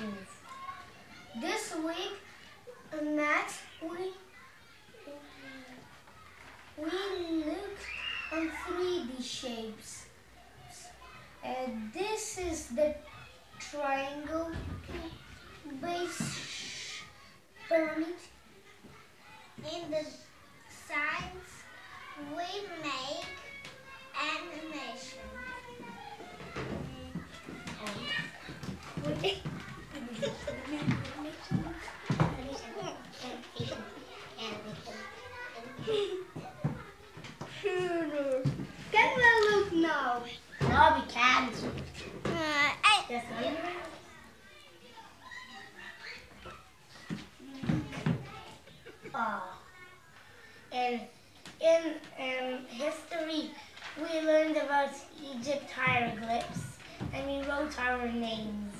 in math, we we looked on 3D shapes. And this is the triangle base pyramid. In the signs, we make animation. Can we look now? No, we can't. Uh. And in um, history, we learned about Egypt hieroglyphs and we wrote our names.